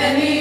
and he